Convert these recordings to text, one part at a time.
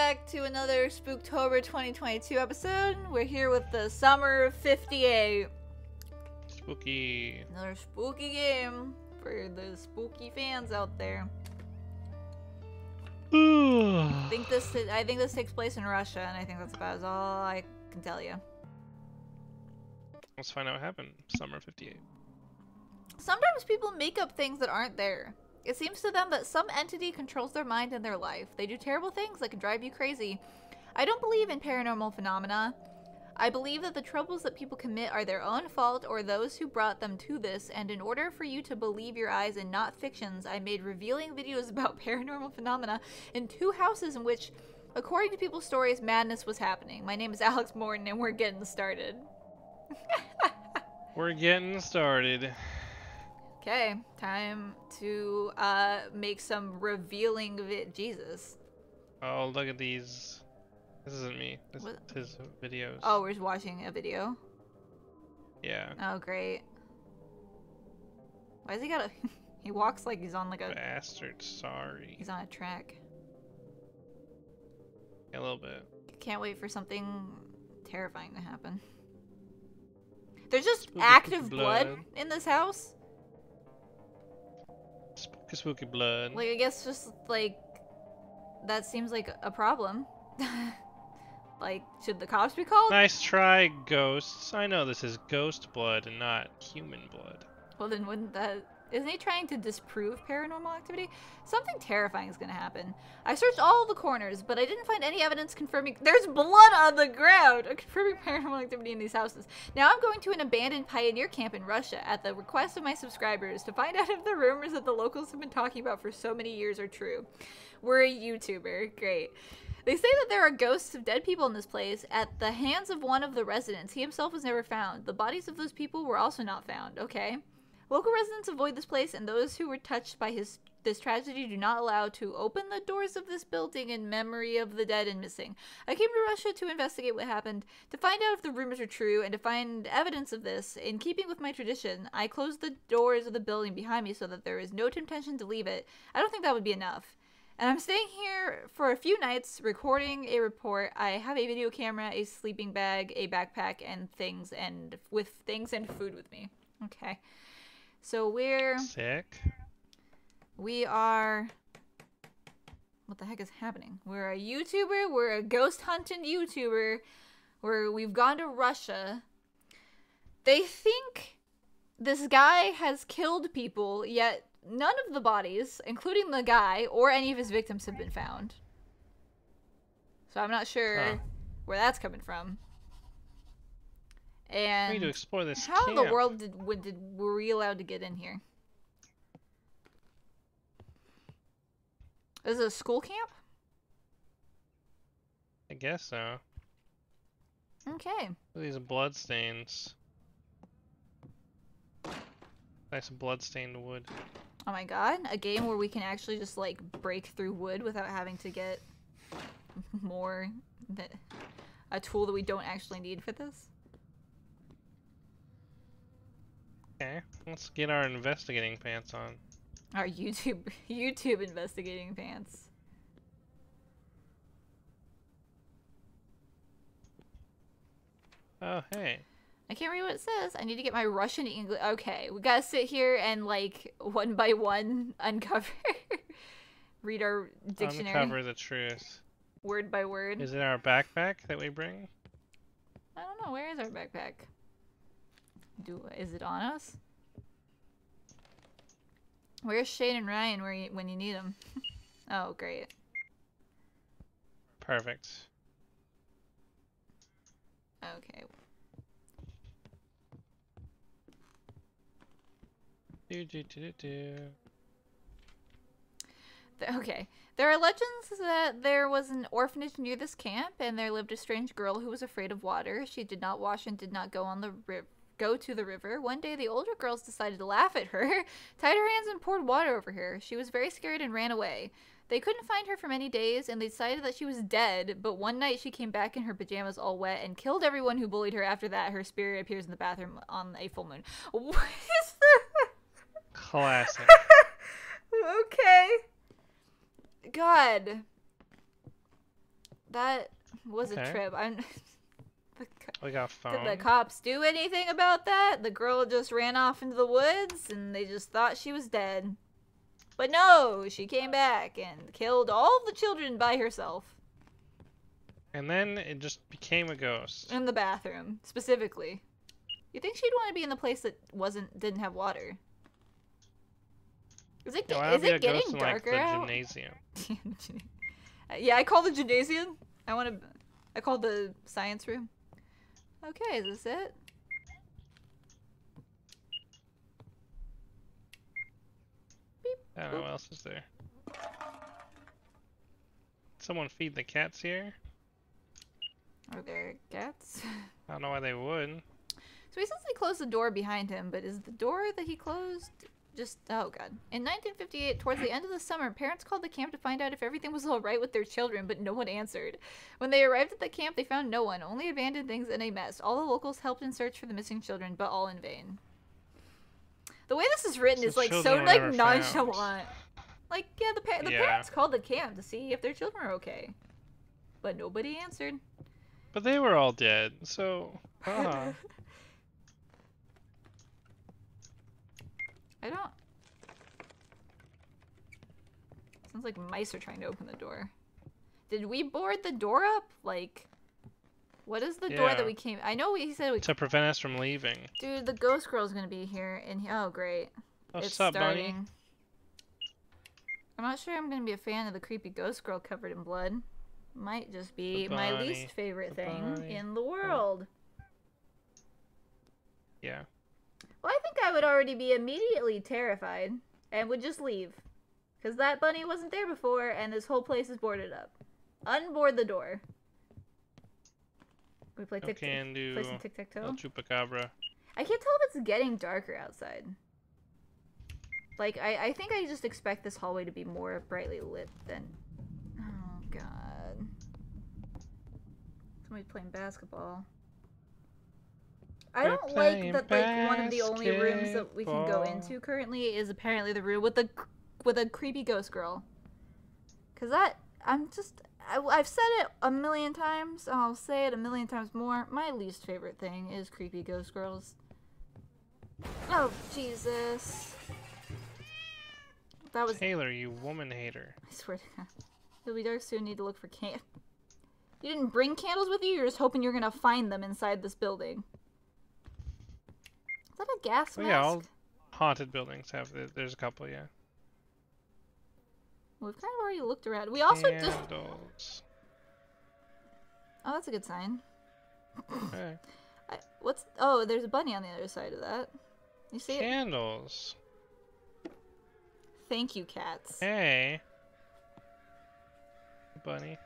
back to another Spooktober 2022 episode. We're here with the Summer 58. Spooky. Another spooky game for the spooky fans out there. I think this I think this takes place in Russia, and I think that's about as all I can tell you. Let's find out what happened. Summer 58. Sometimes people make up things that aren't there. It seems to them that some entity controls their mind and their life. They do terrible things that can drive you crazy. I don't believe in paranormal phenomena. I believe that the troubles that people commit are their own fault or those who brought them to this, and in order for you to believe your eyes and not fictions, I made revealing videos about paranormal phenomena in two houses in which, according to people's stories, madness was happening. My name is Alex Morton, and we're getting started. We're getting started. Okay, time to uh make some revealing vi- Jesus. Oh, look at these. This isn't me. This What? is his videos. Oh, we're just watching a video. Yeah. Oh, great. Why has he got a? he walks like he's on like a. Bastard. Sorry. He's on a track. A little bit. Can't wait for something terrifying to happen. There's just active blood. blood. in this house. Spooky, blood. Like I guess just like that seems like a problem. like should the cops be called? Nice try, ghosts. I know this is ghost blood and not human blood. Well, then wouldn't that. Isn't he trying to disprove paranormal activity? Something terrifying is going to happen. I searched all the corners, but I didn't find any evidence confirming. There's blood on the ground! Confirming paranormal activity in these houses. Now I'm going to an abandoned pioneer camp in Russia at the request of my subscribers to find out if the rumors that the locals have been talking about for so many years are true. We're a YouTuber. Great. They say that there are ghosts of dead people in this place at the hands of one of the residents. He himself was never found. The bodies of those people were also not found. Okay. Local residents avoid this place, and those who were touched by his this tragedy do not allow to open the doors of this building in memory of the dead and missing. I came to Russia to investigate what happened, to find out if the rumors are true, and to find evidence of this. In keeping with my tradition, I closed the doors of the building behind me so that there is no temptation to leave it. I don't think that would be enough. And I'm staying here for a few nights recording a report. I have a video camera, a sleeping bag, a backpack, and things and with things and food with me. Okay. So we're Sick. we are what the heck is happening? We're a YouTuber, we're a ghost hunting YouTuber. We're we've gone to Russia. They think this guy has killed people, yet none of the bodies, including the guy or any of his victims, have been found. So I'm not sure Huh. where that's coming from. We need to explore this how in the world did, would- did were we allowed to get in here? Is it a school camp? I guess so. Okay. These blood stains. Nice blood-stained wood. Oh my god, a game where we can actually just like break through wood without having to get more a tool that we don't actually need for this. Okay, let's get our investigating pants on. Our YouTube YouTube investigating pants. Oh, hey. I can't read what it says. I need to get my Russian English. Okay, we gotta sit here and like one by one uncover, read our dictionary Uncover the truth. word by word. Is it our backpack that we bring? I don't know. Where is our backpack? Do is it on us? Where's Shane and Ryan where you, when you need them? oh, great. Perfect. Okay. Do, do, do, do, do. Th- Okay. There are legends that there was an orphanage near this camp, and there lived a strange girl who was afraid of water. She did not wash and did not go on the ri- go to the river. One day, the older girls decided to laugh at her, tied her hands, and poured water over her. She was very scared and ran away. They couldn't find her for many days, and they decided that she was dead. But one night, she came back in her pajamas, all wet, and killed everyone who bullied her. After that, her spirit appears in the bathroom on a full moon. What is that? Classic. okay. God. that was a trip. I'm. The co- We got Did the cops do anything about that? The girl just ran off into the woods and they just thought she was dead. But no, she came back and killed all the children by herself And then it just became a ghost. in the bathroom, specifically. You think she'd want to be in the place that wasn't didn't have water? Is it, why is not be a it getting ghost in like the out? gymnasium? Yeah, I call the gymnasium. I want to. I call the science room. Okay, is this it? I don't know what else is there. Someone feed the cats here? Are there cats? I don't know why they would. So he says he closed the door behind him, but is the door that he closed just. Oh, God. In 1958, towards the end of the summer, parents called the camp to find out if everything was alright with their children, but no one answered. When they arrived at the camp, they found no one, only abandoned things and a mess. All the locals helped in search for the missing children, but all in vain. The way this is written So is like so like never found. nonchalant. Like yeah, the pa- the Yeah. parents called the camp to see if their children are okay, but nobody answered. But they were all dead, so. Uh, I don't. Sounds like mice are trying to open the door. Did we board the door up? Like, what is the door that we came? I know we said we. to prevent us from leaving. Dude, the ghost girl's gonna be here, and he- oh great, What's it's up, starting. bunny? I'm not sure I'm gonna be a fan of the creepy ghost girl covered in blood. Might just be my least favorite the thing bunny. in the world. Yeah. Well, I think I would already be immediately terrified and would just leave. Because that bunny wasn't there before and this whole place is boarded up. Unboard the door. We play tic can do. play some tic tac toe. El Chupacabra. I can't tell if it's getting darker outside. Like I, I think I just expect this hallway to be more brightly lit than. Oh God. Somebody's playing basketball. I don't like that like one of the only rooms that we can go into currently is apparently the room with the with a creepy ghost girl. Cause that I'm just I, I've said it a million times and I'll say it a million times more. My least favorite thing is creepy ghost girls. Oh Jesus! That was Taylor, you woman hater. I swear to God. It'll be dark soon. Need to look for can. You didn't bring candles with you. You're just hoping you're gonna find them inside this building. That a gas mask? yeah, all haunted buildings have. There's a couple, yeah. We've kind of already looked around. We also just. Candles. Oh, that's a good sign. Okay. I, what's? Oh, there's a bunny on the other side of that. You see it? Candles. Thank you, cats. Hey. Bunny.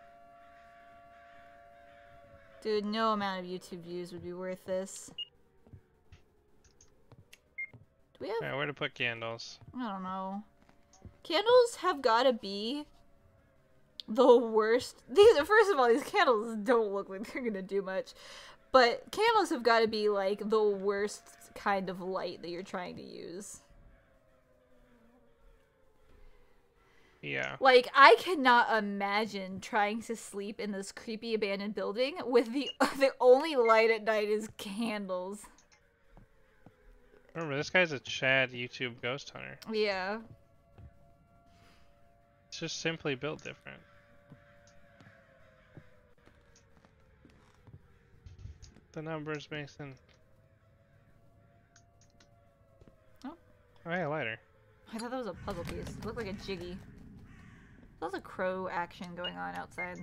Dude, no amount of YouTube views would be worth this. Do we have? Where to put candles? I don't know. Candles have gotta be the worst. These first of all, these candles don't look like they're gonna do much, but candles have gotta be like the worst kind of light that you're trying to use. Yeah. Like I cannot imagine trying to sleep in this creepy abandoned building with the the only light at night is candles. Remember, this guy's a Chad YouTube ghost hunter. Yeah. It's just simply built different. The numbers, Mason. Oh. Oh, hey, a lighter. I thought that was a puzzle piece. It looked like a jiggy. There's a crow action going on outside.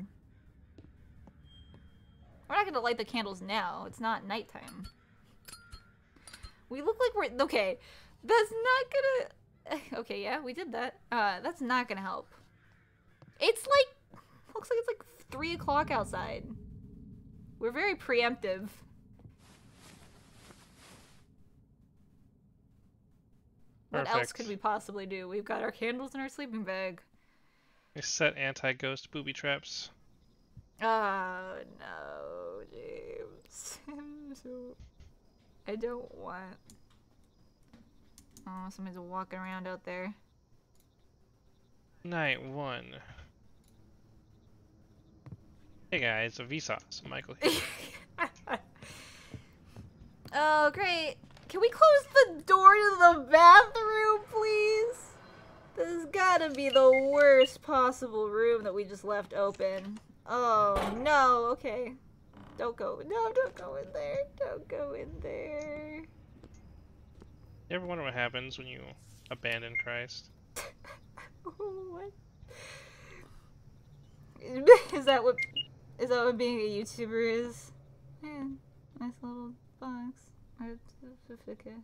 We're not gonna light the candles now. It's not nighttime. We look like we're okay. That's not gonna. Okay, yeah, we did that. Uh, that's not gonna help. It's like looks like it's like three o'clock outside. We're very preemptive. What else could we possibly do? We've got our candles in our sleeping bag. We set anti-ghost booby traps. Oh no, James. I don't want. Oh, somebody's walking around out there. Night one. Hey guys, a Vsauce. Michael here. oh, great. Can we close the door to the bathroom, please? This has gotta be the worst possible room that we just left open. Oh, no. Okay. Don't go. No, don't go in there. Don't go in there. You ever wonder what happens when you abandon Christ? what? Is that what is that what being a YouTuber is? Yeah, nice little box. Okay.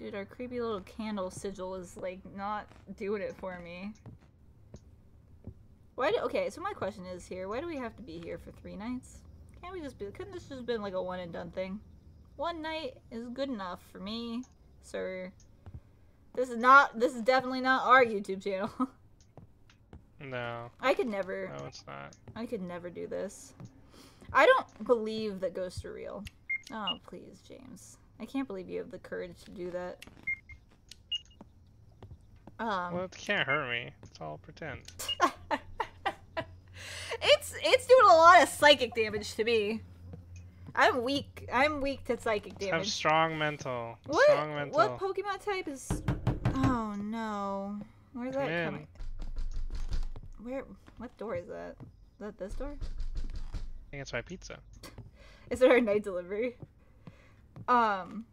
Dude, our creepy little candle sigil is like not doing it for me. Why do, okay, so my question is here, why do we have to be here for three nights? Can't we just be, couldn't this just been like a one and done thing? One night is good enough for me, sir. This is not, this is definitely not our YouTube channel. no. I could never. No, it's not. I could never do this. I don't believe that ghosts are real. Oh, please, James. I can't believe you have the courage to do that. Um, well, it can't hurt me. It's all pretend. it's it's doing a lot of psychic damage to me. I'm weak. I'm weak to psychic damage. Have strong mental. What? Strong mental. What Pokemon type is? Oh no. Where's Come that in. coming? Where? What door is that? Is that this door? I think it's my pizza. Is it our night delivery? Um,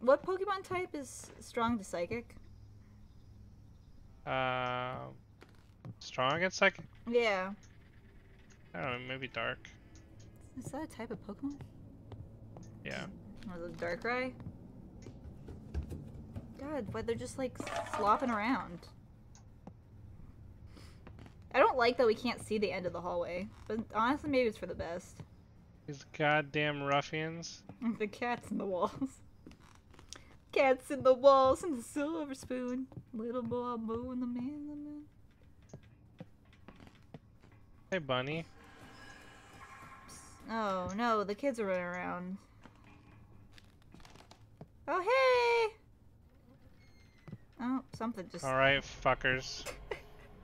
what Pokemon type is strong to psychic? Uh, strong against psychic. Yeah. I don't know. Maybe dark. Is that a type of Pokemon? Yeah. Was it Darkrai? God, why they're just like flopping around. I don't like that we can't see the end of the hallway, but honestly, maybe it's for the best. These goddamn ruffians. The cats in the walls. Cats in the walls and the silver spoon. Little boy boo and the man in the moon. Hey, bunny. Oh no, the kids are running around. Oh hey! Oh, something just. All right, fuckers.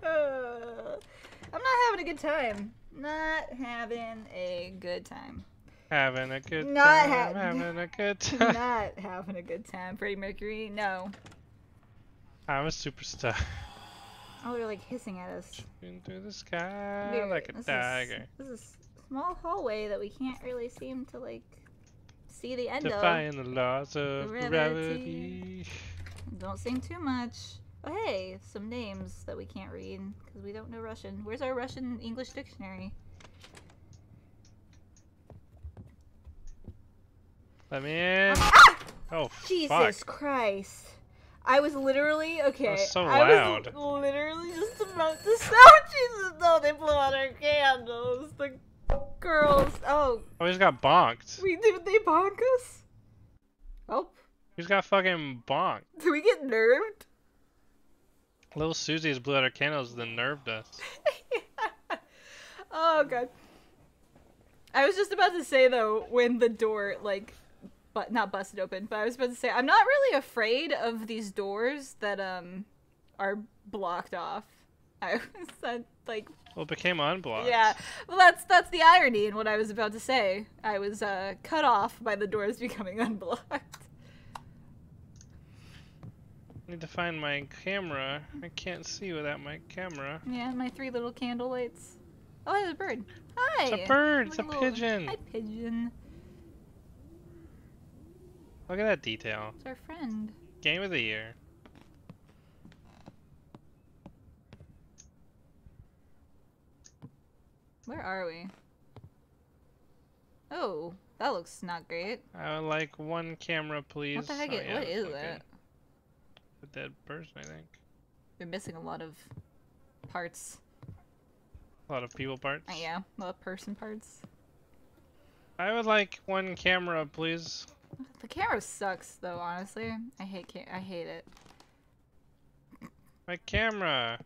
Uh, I'm not having a good time. Not having a good time. Having a good Not time. ha- having a good time. not having a good time. Freddie Mercury, no. I'm a superstar. Oh, they're like hissing at us. Into the sky like a this tiger. Is, this is a small hallway that we can't really seem to like see the end Defying the laws of Gravity. gravity. Don't sing too much. Oh hey, some names that we can't read because we don't know Russian. Where's our Russian English dictionary? Let me in. Ah! Oh, Jesus fuck. Christ. I was literally okay. was so I loud. was literally just about to stop. Jesus, no! They blew out our candles. The girls. Oh, Oh, he's got bonked. we did they bonk us? Oh, He's got fucking bonked. did we get nerved? Little Susie's blew out her candles and then nerved us. oh god. I was just about to say though when the door like but not busted open, but I was about to say I'm not really afraid of these doors that um are blocked off. I was like Well, it became unblocked. yeah. Well that's that's the irony in what I was about to say. I was uh cut off by the doors becoming unblocked. Need to find my camera. I can't see without my camera. Yeah, my three little candle lights. Oh, there's a bird. Hi. It's a bird. It's a at little- pigeon. Hi, pigeon. Look at that detail. It's our friend. Game of the year. Where are we? Oh, that looks not great. I would like one camera, please. What the heck? Oh, is, yeah, what is that? A dead person, I think. You're missing a lot of parts. A lot of people parts. Uh, yeah, a lot of person parts. I would like one camera, please. The camera sucks, though. Honestly, I hate. Ca- I hate it. My camera.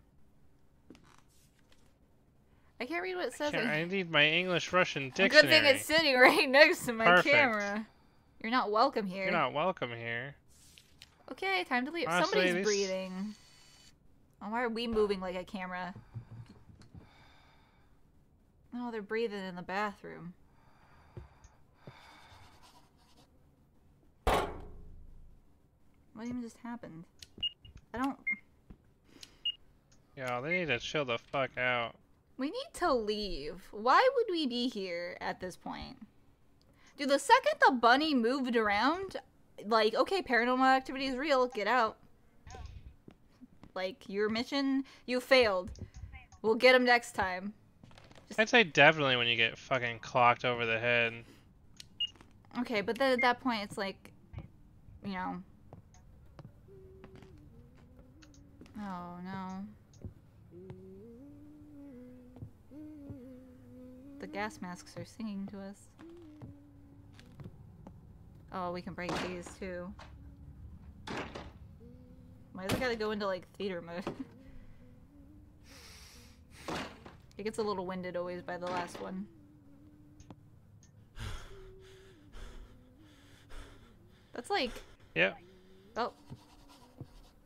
I can't read what it says. I- I need my English Russian dictionary. Good dictionary. thing it's sitting right next to my Perfect. camera. You're not welcome here. You're not welcome here. Okay, time to leave. Honestly, Somebody's breathing. Oh, why are we moving like a camera? Oh, they're breathing in the bathroom. What even just happened? I don't. Yeah, they need to chill the fuck out. We need to leave. Why would we be here at this point? Dude, the second the bunny moved around, like, okay, paranormal activity is real, get out. Like, your mission, you failed. We'll get him next time. I'd say definitely when you get fucking clocked over the head. Okay, but then at that point, it's like, you know. Oh, no. The gas masks are singing to us. Oh, we can break these too. Why does it gotta go into like theater mode? it gets a little winded always by the last one. That's like Yep. Oh.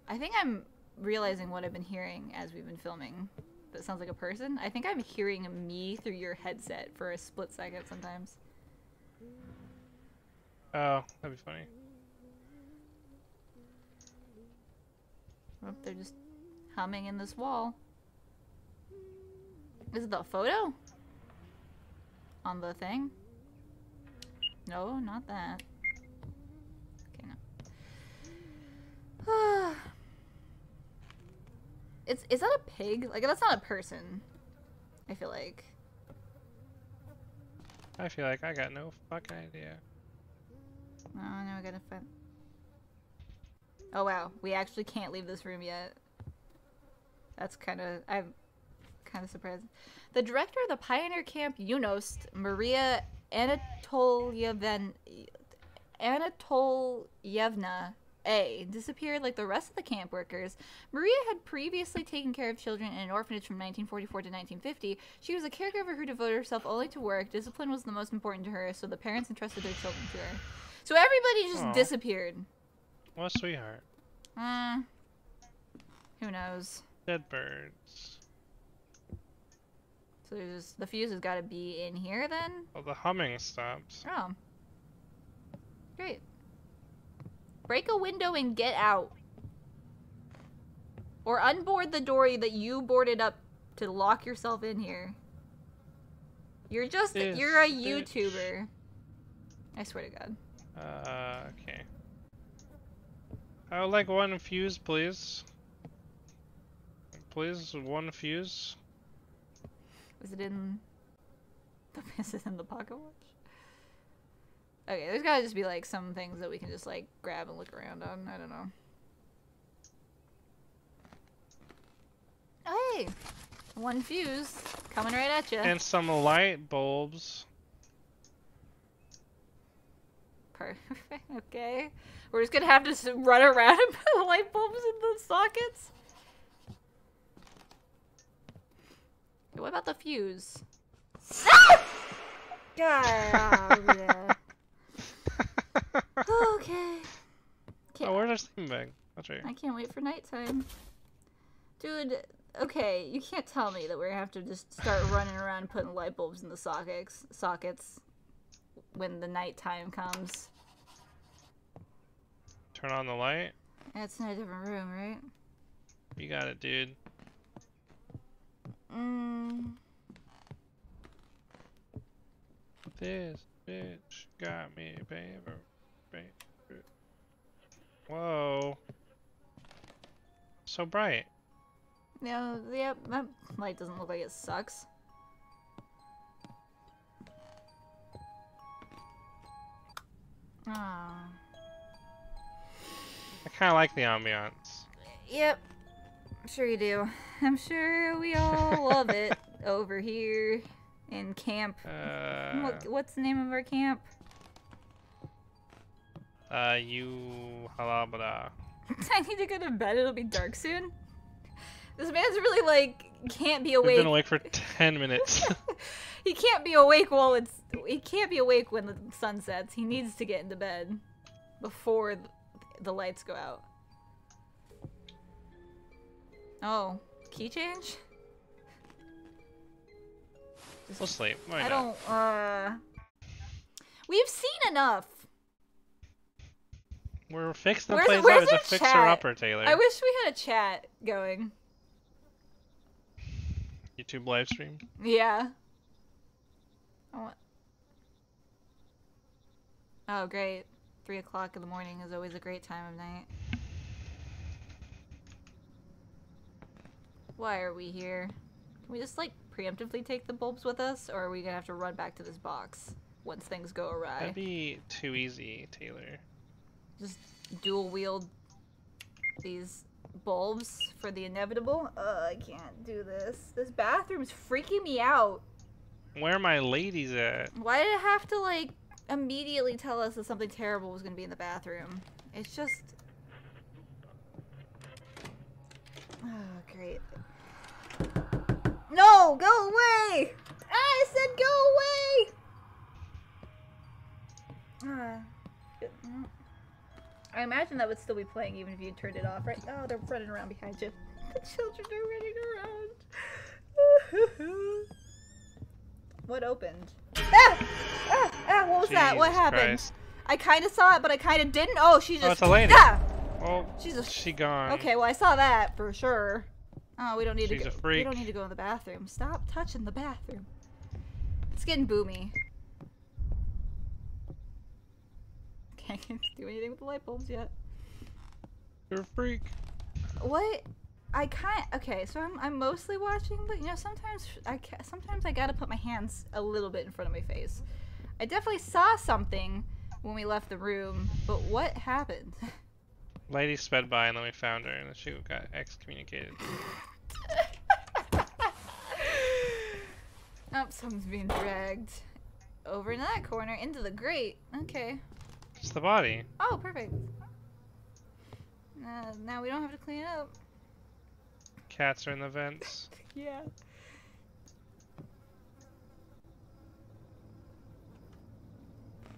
I think I'm realizing what I've been hearing as we've been filming. That sounds like a person. I think I'm hearing me through your headset for a split second sometimes. Oh, that'd be funny. Oh, they're just humming in this wall. Is it the photo? On the thing? No, not that. Okay, no. it's is that a pig? Like that's not a person. I feel like. I feel like I got no fucking idea. Oh no, I gotta find. Oh wow, we actually can't leave this room yet. That's kind of I'm kind of surprised. The director of the Pioneer Camp UNOST, Maria Anatolyevna A, disappeared like the rest of the camp workers. Maria had previously taken care of children in an orphanage from 1944 to 1950. She was a caregiver who devoted herself only to work. Discipline was the most important to her, so the parents entrusted their children to her. So everybody just Aw. disappeared. What sweetheart. Uh, who knows? Dead birds. So there's just, the fuse has got to be in here then. Well, the humming stops. Oh, great. Break a window and get out, or unboard the door that you boarded up to lock yourself in here. You're just This you're a bitch. YouTuber. I swear to God. Uh, okay. I would like one fuse, please. Please, one fuse. Was it in the is it in the pocket watch? Okay, there's gotta just be like some things that we can just like grab and look around on. I don't know. Oh, hey, one fuse coming right at you. And some light bulbs. Perfect. Okay, we're just gonna have to run around and put light bulbs in the sockets. Okay, what about the fuse? God. yeah. Okay. oh, where's our sleeping bag? That's right. I can't wait for nighttime. Dude, okay, you can't tell me that we're gonna have to just start running around putting light bulbs in the sockets sockets when the nighttime comes. Turn on the light. It's in a different room, right? You got it, dude. Mm. This bitch got me, baby. baby. Whoa. So bright. No, yeah, that light doesn't look like it sucks. Ah. I kind of like the ambiance. Yep. I'm sure you do. I'm sure we all love it over here in camp. Uh, What, what's the name of our camp? uh, you halabada. I need to go to bed. It'll be dark soon. This man's really like can't be We've awake. been awake for 10 minutes. he can't be awake while it's. He can't be awake when the sun sets. He needs to get into bed before th- the lights go out. Oh, key change? We'll sleep. Why I not? don't, uh... We've seen enough. We're fixing the Where's- place where's up. It's a fixer chat? upper, Taylor. I wish we had a chat going. YouTube live stream. Yeah. I want... Oh, great. Three o'clock in the morning is always a great time of night. Why are we here? Can we just, like, preemptively take the bulbs with us, or are we gonna have to run back to this box once things go awry? That'd be too easy, Taylor. Just dual wield these bulbs for the inevitable? Uh, I can't do this. This bathroom's freaking me out. Where are my ladies at? Why did it have to like immediately tell us that something terrible was gonna be in the bathroom? It's just. Oh, great. No, go away! I said go away! Ah. I imagine that would still be playing even if you turned it off, right? Oh, they're running around behind you. The children are running around. what opened? Ah! Ah! Ah! What was that? What happened? Christ. I kind of saw it, but I kind of didn't. Oh, she just. Oh, it's a lady. Ah! Oh, She's a. she gone. Okay, well I saw that for sure. Oh, we don't need She's to. a Go, We don't need to go in the bathroom. Stop touching the bathroom. It's getting boomy. Can't do anything with the light bulbs yet. You're a freak. What? I kind okay, so I'm, I'm mostly watching, but you know sometimes I sometimes I gotta put my hands a little bit in front of my face. I definitely saw something when we left the room, but what happened? Lady sped by and then we found her and she got excommunicated. oh, someone's being dragged over in that corner into the grate. Okay. It's the body. Oh, perfect. Uh, now we don't have to clean it up. Cats are in the vents. Yeah.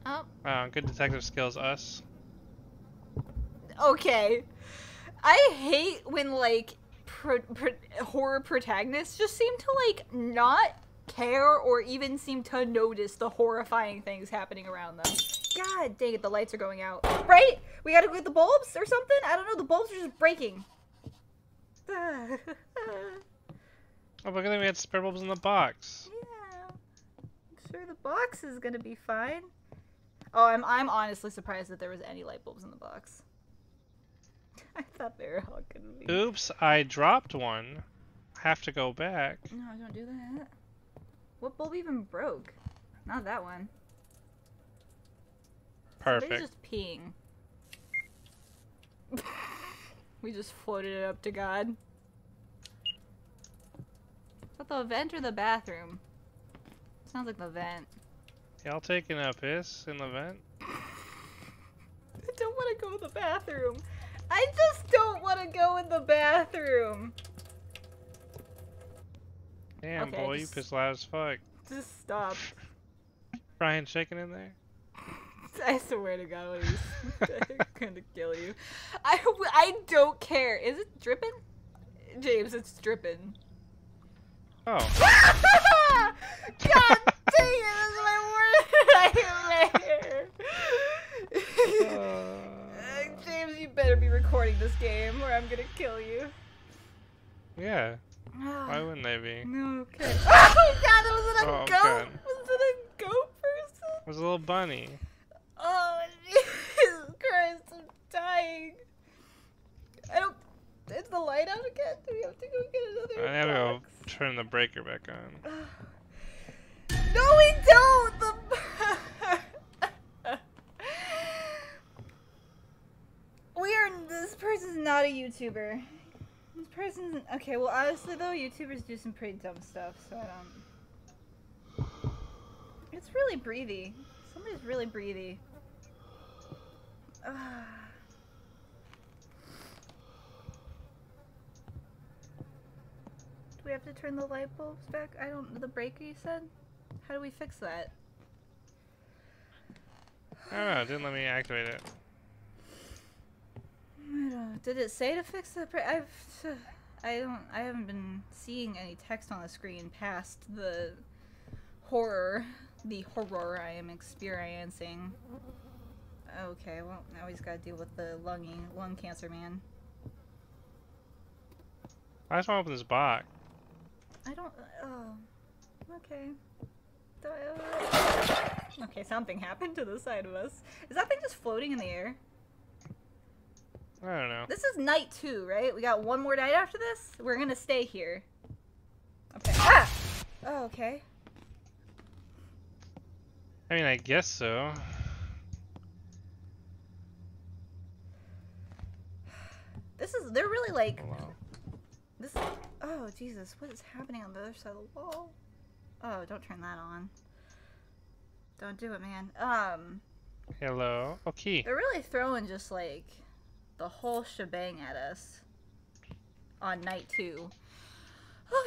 Oh, Wow, good detective skills, us. okay. I hate when like pro- pro- horror protagonists just seem to like not care or even seem to notice the horrifying things happening around them. God dang it, the lights are going out. Right? We gotta get the bulbs or something? I don't know, the bulbs are just breaking. Oh, but then we had spare bulbs in the box. Yeah. I'm sure the box is gonna be fine. Oh, I'm I'm honestly surprised that there was any light bulbs in the box. I thought they were all gonna be. Oops, I dropped one. Have to go back. No, don't do that. What bulb even broke? Not that one. Perfect. just peeing. we just floated it up to God. Is that the vent or the bathroom? Sounds like the vent. Y'all taking a piss in the vent? I don't want to go in the bathroom. I just don't want to go in the bathroom. Damn, Okay, boy, just- you pissed loud as fuck. Just stop. Brian shaking in there? I swear to God, he's I'm gonna kill you. I, I don't care. Is it dripping? James, it's dripping. Oh. God dang it, that's my worst nightmare. Uh, James, you better be recording this game or I'm gonna kill you. yeah, why wouldn't they be? No, okay. Oh god, that was it a Oh, goat? God. Was it a goat person? It was a little bunny. Oh, Jesus Christ, I'm dying. I don't. Is the light out again? Do we have to go get another I have to go turn the breaker back on. No, we don't! The... we are. This person's not a YouTuber. This person's. Okay, well, honestly, though, YouTubers do some pretty dumb stuff, so I don't. It's really breathy. Somebody's really breathy. Ah. Do we have to turn the light bulbs back? I don't. Know. The breaker you said? How do we fix that? I don't know, it didn't let me activate it. I don't. Did it say to fix the? I've. I don't. I haven't been seeing any text on the screen past the horror, the horror I am experiencing. Okay, well now he's got to deal with the lunging, lung cancer man. I just want to open this box. I don't. Oh, okay. Okay, something happened to the side of us. Is that thing just floating in the air? I don't know. This is night two, right? We got one more night after this? We're gonna stay here. Okay. Ah! Oh, okay. I mean, I guess so. This is, they're really like, Oh, wow. this, oh, Jesus, what is happening on the other side of the wall? Oh, don't turn that on. Don't do it, man. Um, Hello. Okay. they're really throwing just like the whole shebang at us on night two.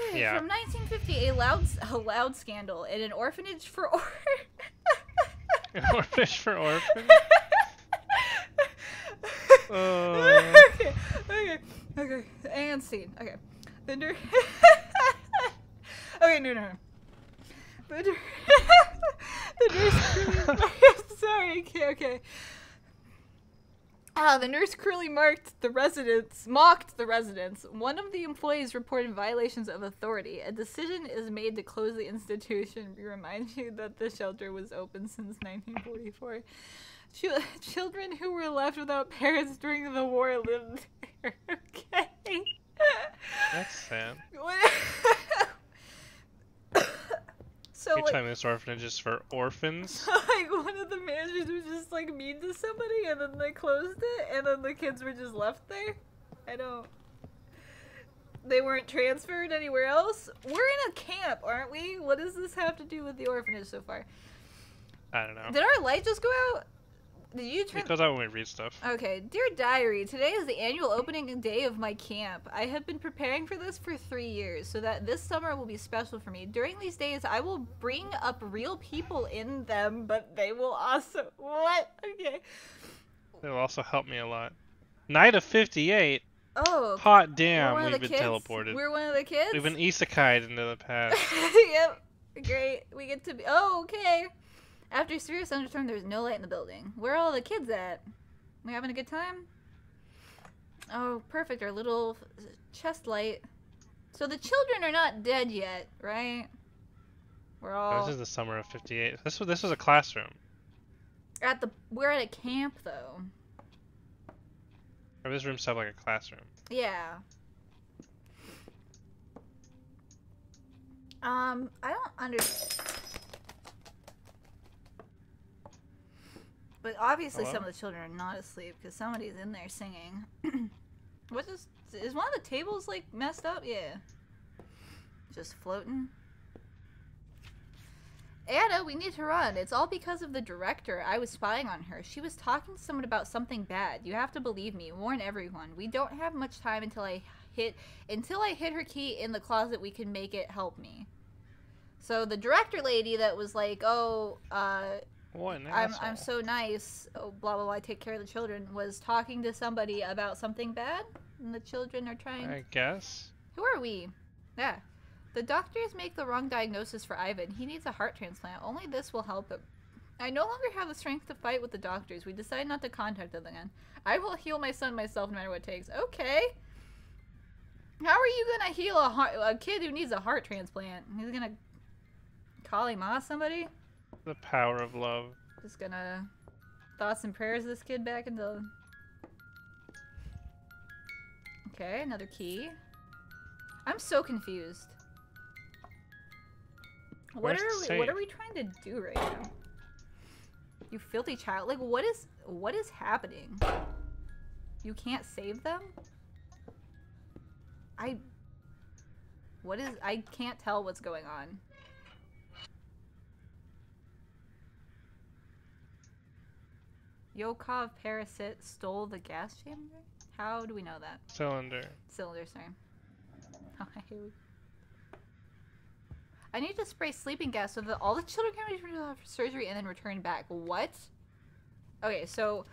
Okay, Yeah. from 1950, a loud, a loud scandal in an orphanage for or- Orphish for orphan. Oh. okay, okay, okay. And scene. Okay. The nurse. okay, no, no, no. The, nur- the nurse. Sorry. Okay, okay. Ah, the nurse cruelly marked the residents, mocked the residents. One of the employees reported violations of authority. A decision is made to close the institution. We remind you that the shelter was open since 1944. Chil- children who were left without parents during the war lived there. okay. That's sad. So You're like, this orphanage is for orphans? like one of the managers was just like mean to somebody, and then they closed it, and then the kids were just left there. I don't. They weren't transferred anywhere else. We're in a camp, aren't we? What does this have to do with the orphanage so far? I don't know. Did our light just go out? Did you turn? Out when we read stuff. Okay, dear diary, today is the annual opening day of my camp. I have been preparing for this for three years, so that this summer will be special for me. During these days, I will bring up real people in them, but they will also what? Okay. It'll also help me a lot. Night of 58. Oh, Hot damn, we've been kids? teleported. We're one of the kids. We've been isekai'd into the past. yep. Great. We get to be. Oh, okay. After a serious thunderstorm, there's no light in the building. Where are all the kids at? We having a good time? Oh, perfect. Our little chest light. So the children are not dead yet, right? We're all This is the summer of 58. This was this was a classroom. at the. We're at a camp though. Or this room sounded like a classroom. Yeah. Um, I don't understand. But obviously, some of the children are not asleep because somebody's in there singing. what is is one of the tables like messed up? Yeah. Just floating. Anna, we need to run. It's all because of the director. I was spying on her. She was talking to someone about something bad. You have to believe me. Warn everyone. We don't have much time until I hit until I hit her key in the closet. We can make it help me. So the director lady that was like, "Oh, uh, What I'm. I'm so nice. Oh, blah blah blah. I take care of the children." Was talking to somebody about something bad, and the children are trying. I guess. Who are we? Yeah. The doctors make the wrong diagnosis for Ivan. He needs a heart transplant. Only this will help him. I no longer have the strength to fight with the doctors. We decide not to contact them again. I will heal my son myself no matter what it takes. Okay. How are you gonna heal a heart, a kid who needs a heart transplant? He's gonna call him off somebody? The power of love. Just gonna thoughts and prayers this kid back into. Okay, another key. I'm so confused. What Where's are we, what are we trying to do right now? You filthy child! Like what is what is happening? You can't save them. I. What is? I can't tell what's going on. Yokov Parasit stole the gas chamber? How do we know that? Cylinder. Cylinder, sorry. Oh, I hate I need to spray sleeping gas so that all the children can be returned for surgery and then return back. What? Okay, so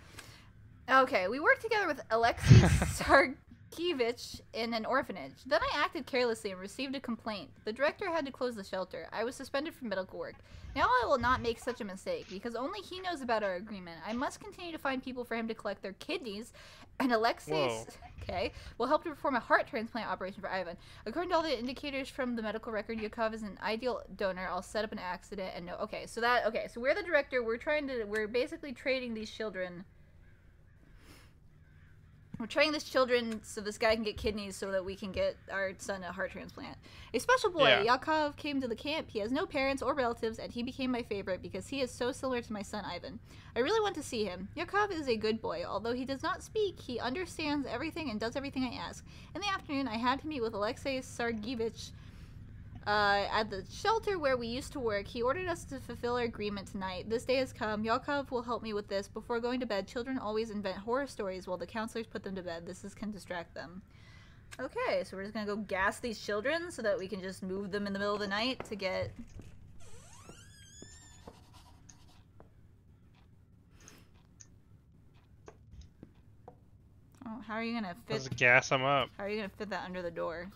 okay, we work together with Alexei Sar- Sarkevich in an orphanage. Then I acted carelessly and received a complaint. The director had to close the shelter. I was suspended from medical work. Now I will not make such a mistake because only he knows about our agreement. I must continue to find people for him to collect their kidneys, and Alexei, okay, will help to perform a heart transplant operation for Ivan. According to all the indicators from the medical record, Yakov is an ideal donor. I'll set up an accident and no. Okay, so that okay, so we're the director. We're trying to. We're basically trading these children. We're training these children so this guy can get kidneys so that we can get our son a heart transplant. A special boy, Yeah. Yakov, came to the camp. He has no parents or relatives, and he became my favorite because he is so similar to my son Ivan. I really want to see him. Yakov is a good boy. Although he does not speak, he understands everything and does everything I ask. In the afternoon, I had to meet with Alexei Sargevich uh, at the shelter where we used to work. He ordered us to fulfill our agreement tonight. This day has come. Yakov will help me with this. Before going to bed, children always invent horror stories while the counselors put them to bed. This is, can distract them. Okay, so we're just gonna go gas these children so that we can just move them in the middle of the night to get. Oh, how are you gonna fit? Let's gas them up. How are you gonna fit that under the door?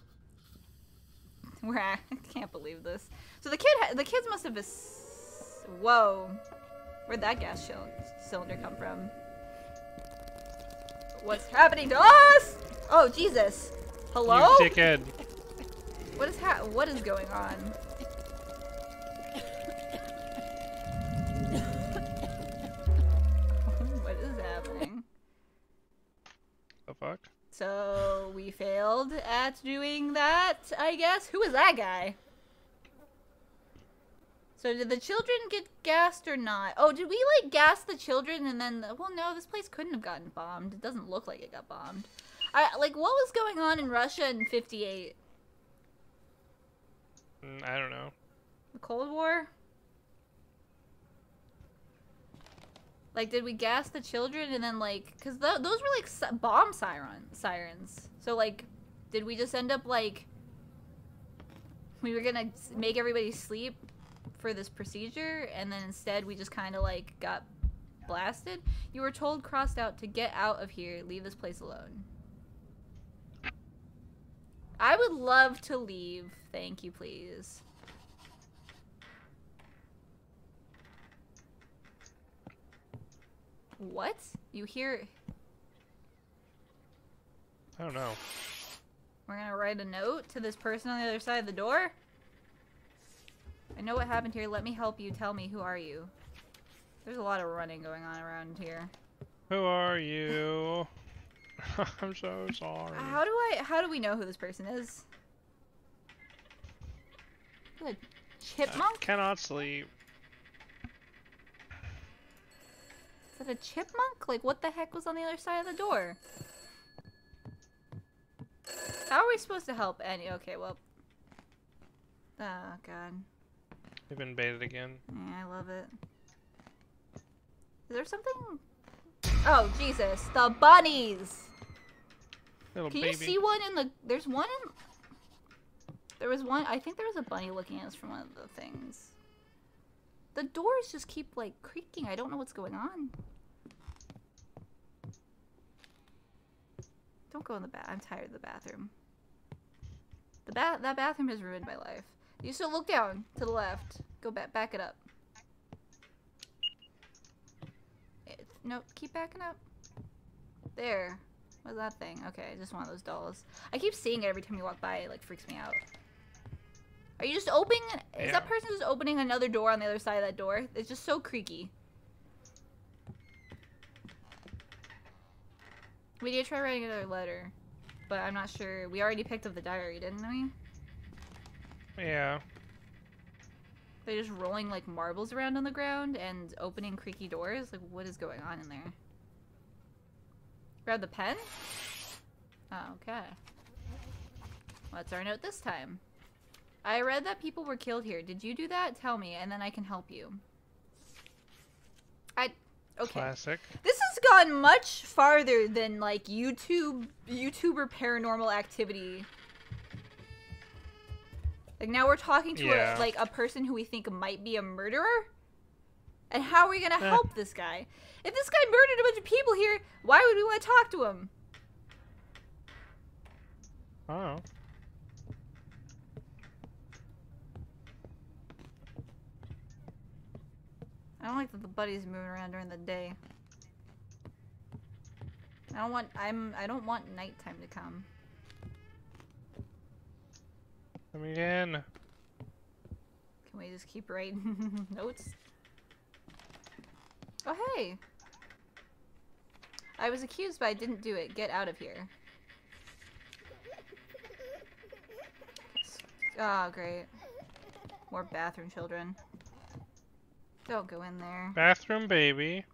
We're at, I can't believe this. So the kid, ha- the kids must have. Bes- Whoa, where'd that gas cylinder come from? What's happening to us? Oh Jesus! Hello? You dickhead. What is ha- What is going on? what is happening? The fuck? So we failed at doing that, I guess. Who was that guy? So did the children get gassed or not? Oh, did we like gas the children and then? Well, no, this place couldn't have gotten bombed. It doesn't look like it got bombed. I like what was going on in Russia in '58? Mm, I don't know. The Cold War? Like, did we gas the children and then, like, because th- those were like bomb siren sirens. So, like, did we just end up like we were gonna make everybody sleep for this procedure, and then instead we just kind of like got blasted? You were told, crossed out, to get out of here. Leave this place alone. I would love to leave. Thank you, please. What? You hear? I don't know. We're gonna write a note to this person on the other side of the door? I know what happened here. Let me help you. Tell me, who are you? There's a lot of running going on around here. Who are you? I'm so sorry. How do I? How do we know who this person is? Good. I Chipmunk? cannot sleep. Is that a chipmunk? Like, what the heck was on the other side of the door? How are we supposed to help any? Okay, well. Oh, God. We've been baited again. Yeah, I love it. Is there something? Oh, Jesus. The bunnies! Little Can baby. you see one in the. There's one in. There was one. I think there was a bunny looking at us from one of the things. The doors just keep, like, creaking. I don't know what's going on. Don't go in the bath. I'm tired of the bathroom. The bath. That bathroom has ruined my life. You still look down to the left. Go back. Back it up. It, no, keep backing up. There. What's that thing? Okay, just one of those dolls. I keep seeing it every time you walk by. It like freaks me out. Are you just opening? Is Yeah. that person just opening another door on the other side of that door? It's just so creaky. We did try writing another letter, but I'm not sure. We already picked up the diary, didn't we? Yeah. They're just rolling like marbles around on the ground and opening creaky doors. Like, what is going on in there? Grab the pen? Oh, okay. What's our note this time? I read that people were killed here. Did you do that? Tell me, and then I can help you. I. Okay. Classic. This has gone much farther than like YouTube YouTuber paranormal activity. Like now we're talking to Yeah. a, like a person who we think might be a murderer. And how are we gonna Eh. help this guy? If this guy murdered a bunch of people here, why would we want to talk to him? Oh. I don't like that the buddy's moving around during the day. I don't want I'm I don't want nighttime to come. Come again. Can we just keep writing notes? Oh hey! I was accused but I didn't do it. Get out of here. Oh great. More bathroom children. Don't go in there. Bathroom baby.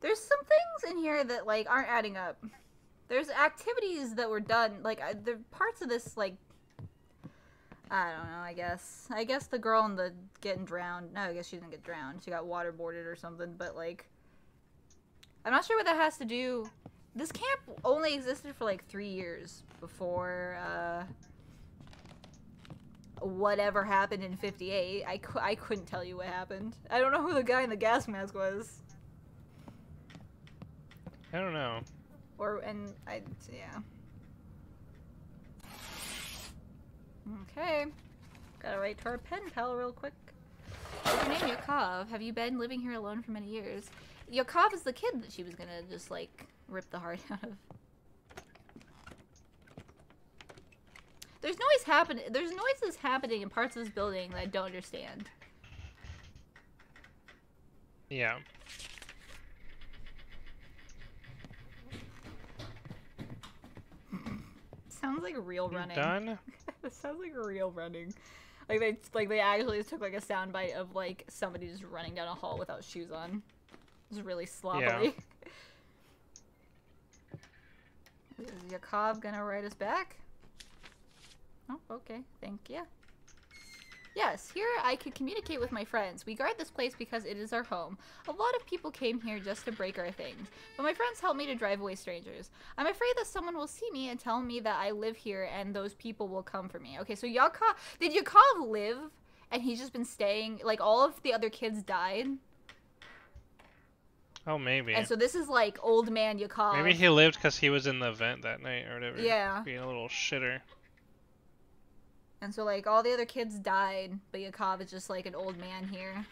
There's some things in here that like aren't adding up. There's activities that were done like I, the parts of this like I don't know. I guess I guess the girl in the getting drowned. No, I guess she didn't get drowned. She got waterboarded or something. But like, I'm not sure what that has to do. This camp only existed for like three years before uh, whatever happened in 58. I, cou- I couldn't tell you what happened. I don't know who the guy in the gas mask was. I don't know. Or, and I, yeah. Okay. Gotta write to our pen pal real quick. What's your name, Yakov? Have you been living here alone for many years? Yakov is the kid that she was gonna just, like, rip the heart out of. There's noise happening. There's noises happening in parts of this building that I don't understand. Yeah. Sounds like real You running. done? It sounds like real running. Like they like they actually took like a soundbite of like somebody just running down a hall without shoes on. It's was really sloppily. Is Yakov gonna write us back? Oh, okay. Thank you. Yes, here I could communicate with my friends. We guard this place because it is our home. A lot of people came here just to break our things, but my friends help me to drive away strangers. I'm afraid that someone will see me and tell me that I live here and those people will come for me. Okay, so Yakov, did Yakov live and he's just been staying, like all of the other kids died? Oh, maybe. And so this is like old man Yakov. Maybe he lived because he was in the event that night or whatever. Yeah. Being a little shitter. And so like all the other kids died, but Yakov is just like an old man here.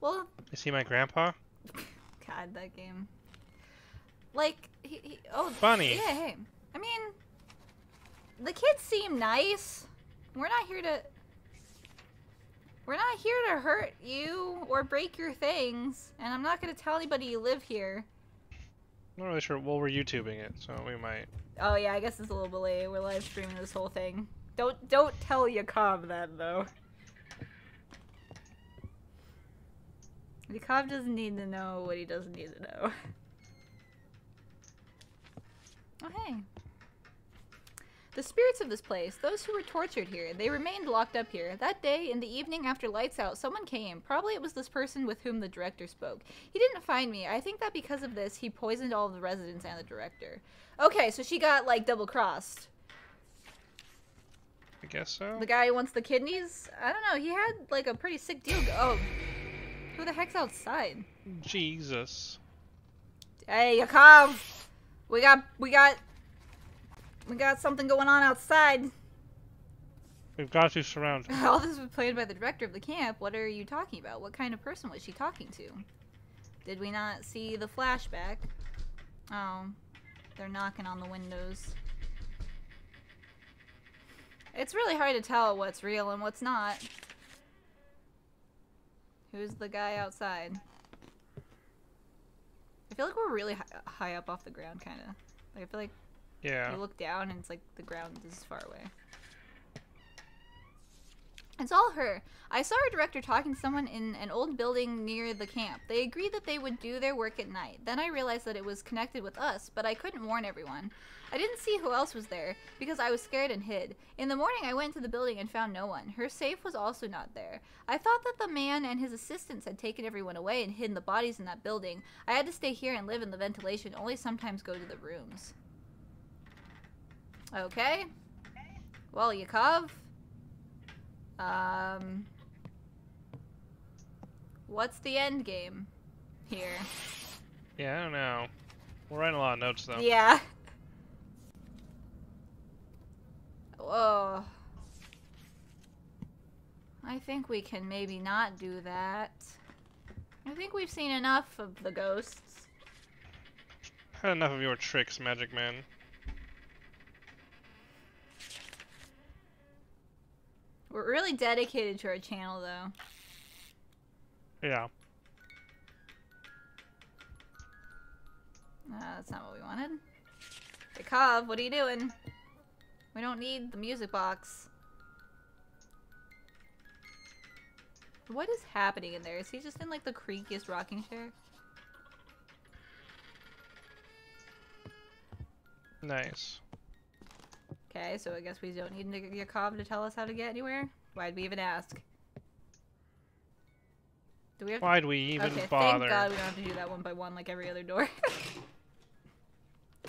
Well, Is he my grandpa? God, that game. Like, he, he oh, Funny. Yeah, hey. I mean, the kids seem nice. We're not here to. We're not here to hurt you or break your things, and I'm not gonna tell anybody you live here. Not really sure. Well, we're YouTubing it, so we might. Oh yeah, I guess it's a little bit late. We're live streaming this whole thing. Don't don't tell Yakov that though. Yakov doesn't need to know what he doesn't need to know. Oh hey. The spirits of this place, those who were tortured here, they remained locked up here. That day, in the evening after lights out, someone came. Probably it was this person with whom the director spoke. He didn't find me. I think that because of this, he poisoned all the residents and the director. Okay, so she got like double crossed. I guess so. The guy who wants the kidneys? I don't know. He had like a pretty sick deal. Go- oh, who the heck's outside? Jesus. Hey, Yakov! We got, we got, we got something going on outside. We've got to surround. All this was played by the director of the camp. What are you talking about? What kind of person was she talking to? Did we not see the flashback? Oh, they're knocking on the windows. It's really hard to tell what's real and what's not. Who's the guy outside? I feel like we're really hi- high up off the ground, kind of. Like I feel like Yeah. you look down and it's like the ground is far away. It's all her. I saw our director talking to someone in an old building near the camp. They agreed that they would do their work at night. Then I realized that it was connected with us, but I couldn't warn everyone. I didn't see who else was there because I was scared and hid. In the morning, I went to the building and found no one. Her safe was also not there. I thought that the man and his assistants had taken everyone away and hidden the bodies in that building. I had to stay here and live in the ventilation, only sometimes go to the rooms. Okay. Well, Yakov. Um. What's the end game here? Yeah, I don't know. We're writing a lot of notes though. Yeah. Whoa. I think we can maybe not do that. I think we've seen enough of the ghosts. Had enough of your tricks, Magic Man. We're really dedicated to our channel, though. Yeah. Uh, that's not what we wanted. Yakov, what are you doing? We don't need the music box. What is happening in there? Is he just in like the creakiest rocking chair? Nice. Okay, so I guess we don't need Yakov to tell us how to get anywhere? Why'd we even ask? Do we have Why'd we even okay, bother? thank God we don't have to do that one by one like every other door.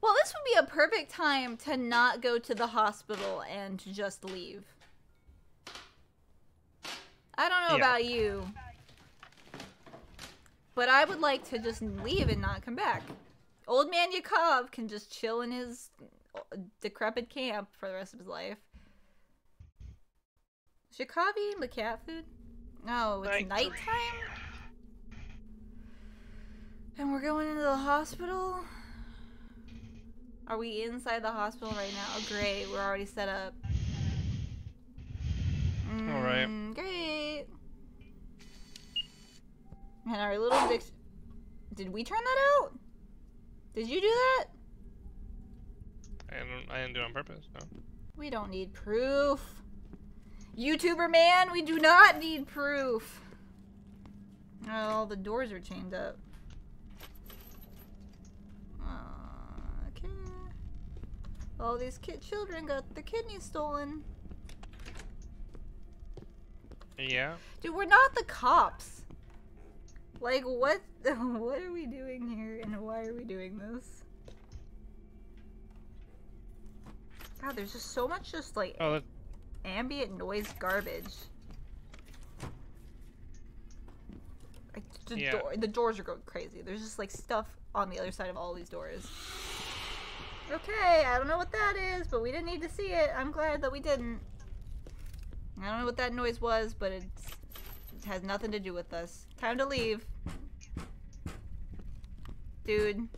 well, this would be a perfect time to not go to the hospital and to just leave. I don't know Yeah. about you, but I would like to just leave and not come back. Old man Yakov can just chill in his decrepit camp for the rest of his life. Is Yakov eating the cat food? No, it's Night nighttime. And we're going into the hospital? Are we inside the hospital right now? Oh, great. We're already set up. Alright. Mm, Great. And our little dic- Did we turn that out? Did you do that? I didn't, I didn't do it on purpose. No. We don't need proof. YouTuber man, we do not need proof. Oh, the doors are chained up. Uh, okay. All these kid children got their kidneys stolen. Yeah. Dude, we're not the cops. Like, what? What are we doing here, and why are we doing this? God, there's just so much just like Oh, ambient noise garbage. Like, the, Yeah. door, the doors are going crazy. There's just like stuff on the other side of all these doors. Okay, I don't know what that is, but we didn't need to see it. I'm glad that we didn't. I don't know what that noise was, but it's, it has nothing to do with us. Time to leave. Dude.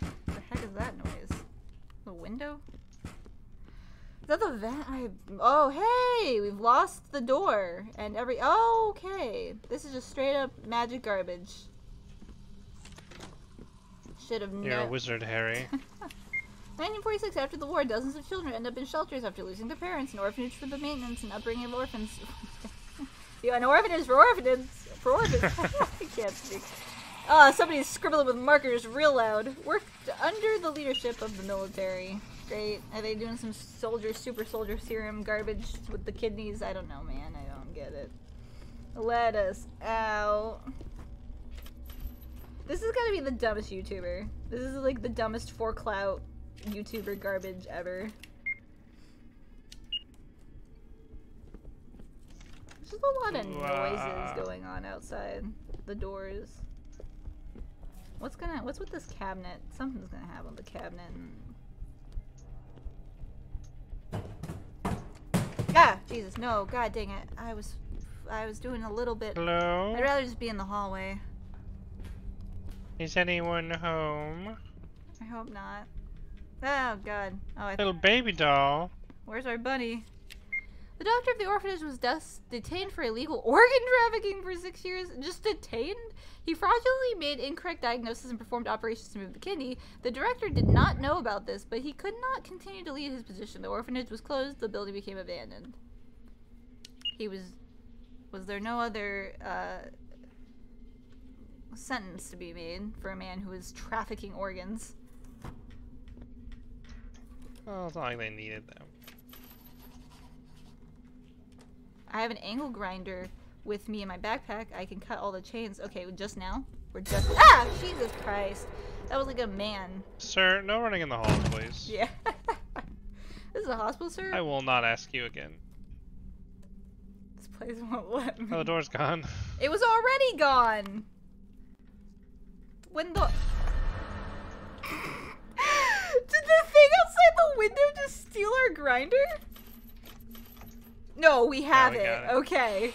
What the heck is that noise? Window? Is that the vent? I oh hey, we've lost the door and every oh okay. This is just straight up magic garbage. Should have you're a wizard, Harry. 1946, after the war, dozens of children end up in shelters after losing their parents, an orphanage for the maintenance and upbringing of orphans. yeah, an orphanage for orphans. For orphans. I can't speak. Uh, somebody's scribbling with markers real loud. Worked under the leadership of the military. Great. Are they doing some soldier, super soldier serum garbage with the kidneys? I don't know, man. I don't get it. Let us out. This is gonna be the dumbest YouTuber. This is like the dumbest for clout YouTuber garbage ever. There's just a lot of noises going on outside the doors. What's gonna what's with this cabinet? Something's gonna happen with the cabinet. Ah, Jesus, no, god dang it. I was I was doing a little bit Hello? I'd rather just be in the hallway. Is anyone home? I hope not. Oh god. Oh, I Little baby doll. Where's our bunny? The doctor of the orphanage was des- detained for illegal organ trafficking for six years. Just detained? He fraudulently made incorrect diagnosis and performed operations to move the kidney. The director did not know about this, but he could not continue to lead his position. The orphanage was closed. The building became abandoned. He was. Was there no other uh, sentence to be made for a man who was trafficking organs? Oh, it's not like they needed them. I have an angle grinder with me in my backpack. I can cut all the chains. Okay, just now? We're just- Ah! Jesus Christ. That was like a man. Sir, no running in the hall, please. Yeah. this is a hospital, sir? I will not ask you again. This place won't let me. Oh, the door's gone. It was already gone! when the Did the thing outside the window just steal our grinder? No, we have we it. it. Okay.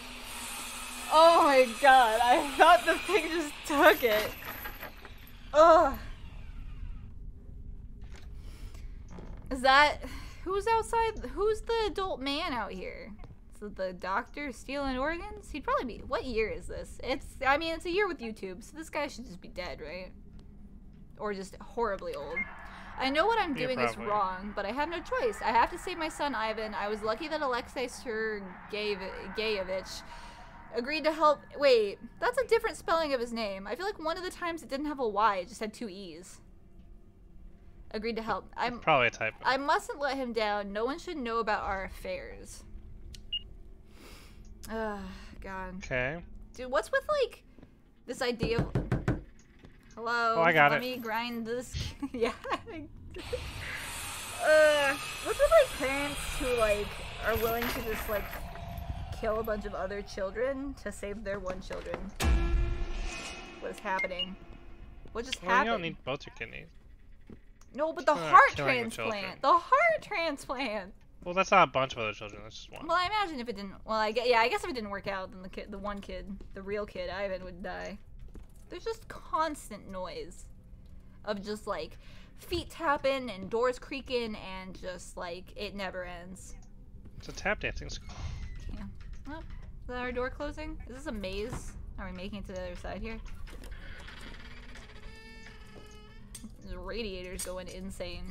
Oh my god, I thought the thing just took it. Ugh. Is that who's outside? Who's the adult man out here? Is it the doctor stealing organs? He'd probably be. What year is this? It's. I mean, it's a year with YouTube, so this guy should just be dead, right? Or just horribly old. I know what I'm Yeah, doing is wrong, but I have no choice. I have to save my son Ivan. I was lucky that Alexei Sergeyevich agreed to help. Wait, that's a different spelling of his name. I feel like one of the times it didn't have a Y, it just had two E's. Agreed to help. I'm. Probably a typo. I mustn't let him down. No one should know about our affairs. Ugh, God. Okay. Dude, what's with, like, this idea of... Hello? Oh, I got let it. me grind this... yeah. uh, what's with, like, parents who, like, are willing to just, like, kill a bunch of other children to save their one children? What is happening? What just Well, you don't need both your kidneys. No, but the They're heart killing the transplant. The heart transplant. Well, that's not a bunch of other children. That's just one. Well, I imagine if it didn't. Well, I guess, yeah, I guess if it didn't work out, then the kid, the one kid, the real kid, Ivan, would die. There's just constant noise of just like feet tapping and doors creaking and just like it never ends. It's a tap dancing school. Yeah. Oh, is that our door closing? Is this a maze? Are we making it to the other side here? The radiator's going insane.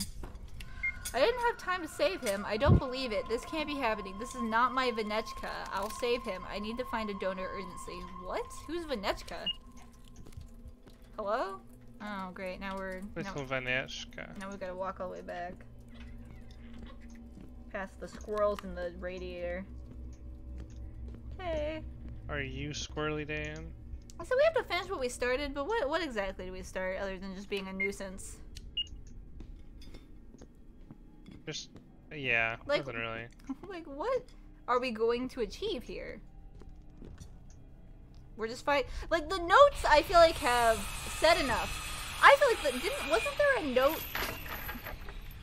I didn't have time to save him. I don't believe it. This can't be happening. This is not my Vanechka. I'll save him. I need to find a donor urgency. What? Who's Vanechka? Hello? Oh, great. Now we're... Now, Little Vaneshka. now we gotta walk all the way back. Past the squirrels and the radiator. Hey. Are you Squirrely Dan? So we have to finish what we started, but what what exactly do we start other than just being a nuisance? Just, yeah, Like- nothing really. like what are we going to achieve here? We're just fight like the notes I feel like have said enough. I feel like that didn't wasn't there a note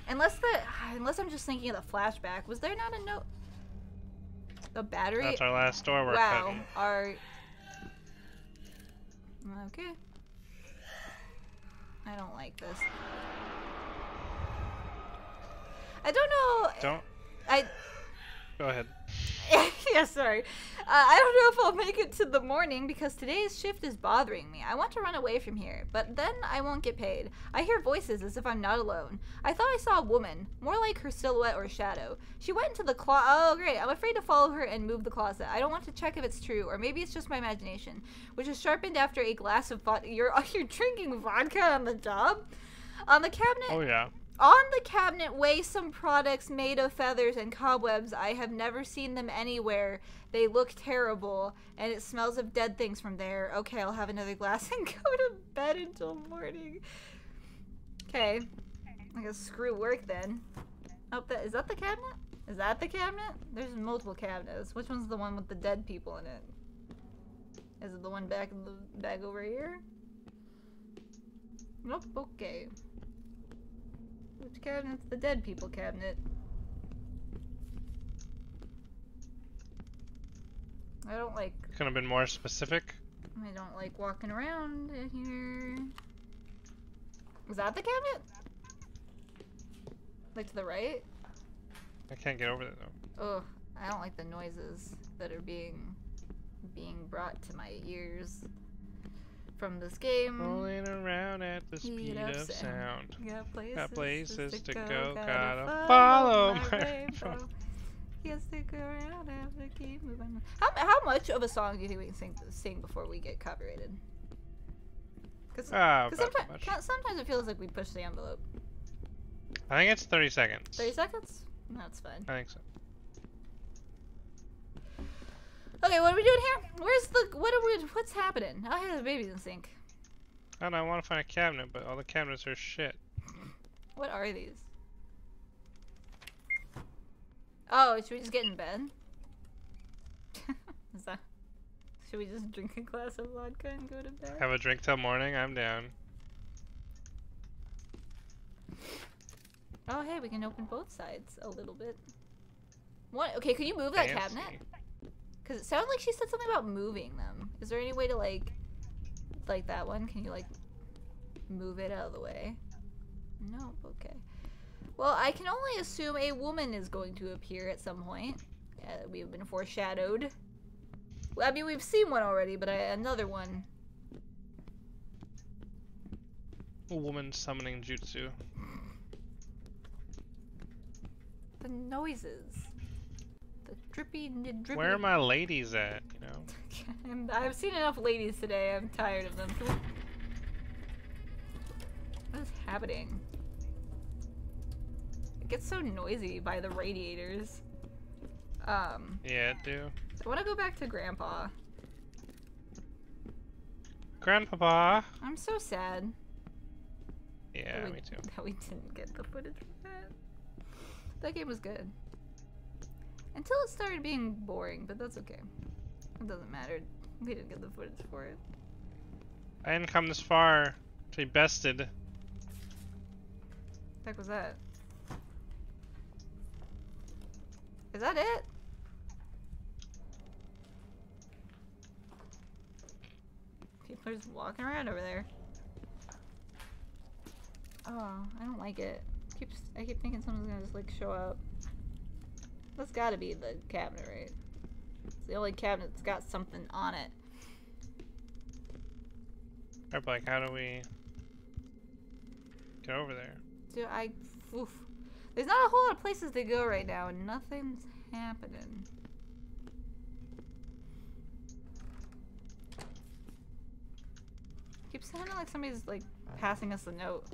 unless the unless I'm just thinking of the flashback, was there not a note? The battery That's our last door we're wow, cutting. our Okay. I don't like this. I don't know. Don't, I go ahead. yeah, sorry. Uh, I don't know if I'll make it to the morning because today's shift is bothering me. I want to run away from here, but then I won't get paid. I hear voices as if I'm not alone. I thought I saw a woman, more like her silhouette or shadow. She went into the closet. Oh, great. I'm afraid to follow her and move the closet. I don't want to check if it's true, or maybe it's just my imagination, which is sharpened after a glass of vodka. You're, you're drinking vodka on the job? On the cabinet, Oh yeah. On the cabinet weigh some products made of feathers and cobwebs. I have never seen them anywhere. They look terrible, and it smells of dead things from there. Okay, I'll have another glass and go to bed until morning. Okay. I guess screw work then. Oh, that is that the cabinet? Is that the cabinet? There's multiple cabinets. Which one's the one with the dead people in it? Is it the one back in the bag over here? Nope. Okay. Which cabinet's the dead people cabinet? I don't like Could have been more specific. I don't like walking around in here. Was that the cabinet? Like to the right? I can't get over that though. Ugh, I don't like the noises that are being being brought to my ears from this game. Rolling around at the Speed of sound. sound. Got places, Got places to go, gotta, gotta follow my rainbow. rainbow. Can't stick around, to keep moving. How, how much of a song do you think we can sing, sing before we get copyrighted? Because that ah, sometimes, sometimes it feels like we push the envelope. I think it's 30 seconds. 30 seconds? That's fine. I think so. Okay, what are we doing here? Where's the what are we? What's happening? Oh, hey, the baby's in the sink. I don't know. I want to find a cabinet, but all the cabinets are shit. What are these? Oh, should we just get in bed? Is that? Should we just drink a glass of vodka and go to bed? Have a drink till morning. I'm down. Oh, hey, we can open both sides a little bit. What? Okay, can you move Fancy. that cabinet? Because it sounded like she said something about moving them. Is there any way to, like, like that one? Can you, like, move it out of the way? No, okay. Well, I can only assume a woman is going to appear at some point. Uh, we've been foreshadowed. Well, I mean, we've seen one already, but I, another one. A woman summoning jutsu. The noises. The drippy, drippy. Where are my ladies at? You know. I've seen enough ladies today. I'm tired of them. What is happening? It gets so noisy by the radiators. Um, Yeah, do. I want to go back to Grandpa. Grandpapa. I'm so sad Yeah, we, me too. that we didn't get the footage for that. That game was good. Until it started being boring, but that's okay. It doesn't matter. We didn't get the footage for it. I didn't come this far to be bested. The heck was that? Is that it? People are just walking around over there. Oh, I don't like it. Keeps I keep thinking someone's gonna just like show up. That's gotta be the cabinet, right? It's the only cabinet that's got something on it. Or like, how do we get over there? Dude, I. Oof. There's not a whole lot of places to go right now, and nothing's happening. Keeps sounding like somebody's like passing us a note.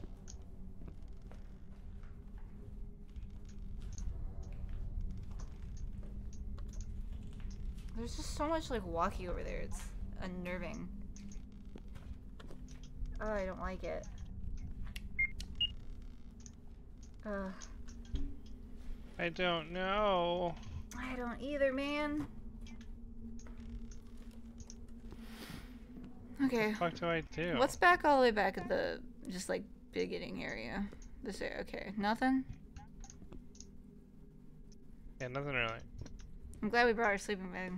There's just so much like walking over there. It's unnerving. Oh, I don't like it. Ugh. I don't know. I don't either, man. Okay. What the fuck do I do? What's back all the way back at the just like beginning area? This area. Okay. Nothing? Yeah, nothing really. I'm glad we brought our sleeping bag.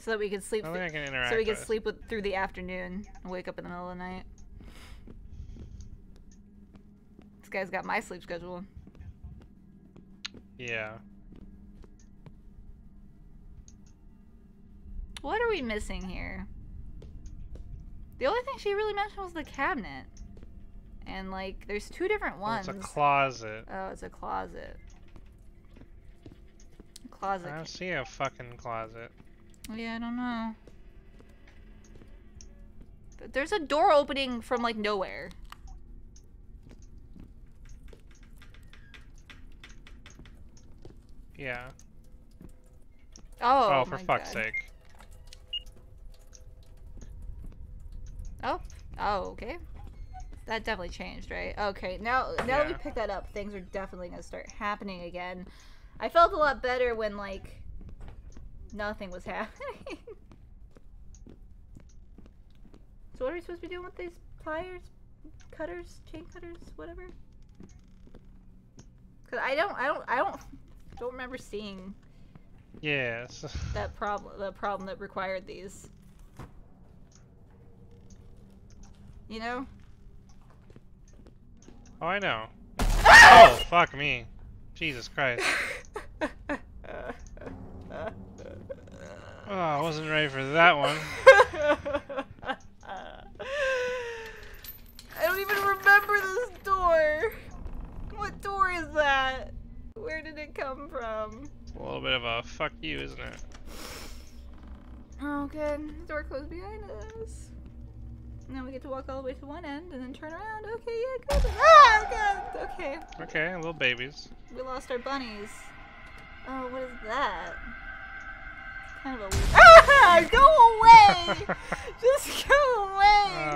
So that we could sleep I think I can interact so we could with. sleep with, through the afternoon and wake up in the middle of the night. This guy's got my sleep schedule. Yeah. What are we missing here? The only thing she really mentioned was the cabinet. And like there's two different Well, ones. it's a closet. Oh, it's a closet. Closet. I don't see a fucking closet. Yeah, I don't know. But there's a door opening from like nowhere. Yeah. Oh, Oh, for fuck's God. sake. Oh, oh, okay. That definitely changed, right? Okay, now now that we Yeah. picked that up, things are definitely gonna start happening again. I felt a lot better when like nothing was happening. so what are we supposed to be doing with these pliers, cutters, chain cutters, whatever? Cause I don't, I don't, I don't, don't remember seeing Yes. that problem, the problem that required these. You know? oh, I know. oh, fuck me. Jesus Christ. Oh, I wasn't ready for that one. I don't even remember this door. What door is that? Where did it come from? A little bit of a fuck you, isn't it? Oh, good. The door closed behind us. Now we get to walk all the way to one end and then turn around. Okay, yeah, good. Ah, good. Okay. Okay, little babies. We lost our bunnies. Oh, what is that? Kind of a weird. Ah! Go away! Just go away!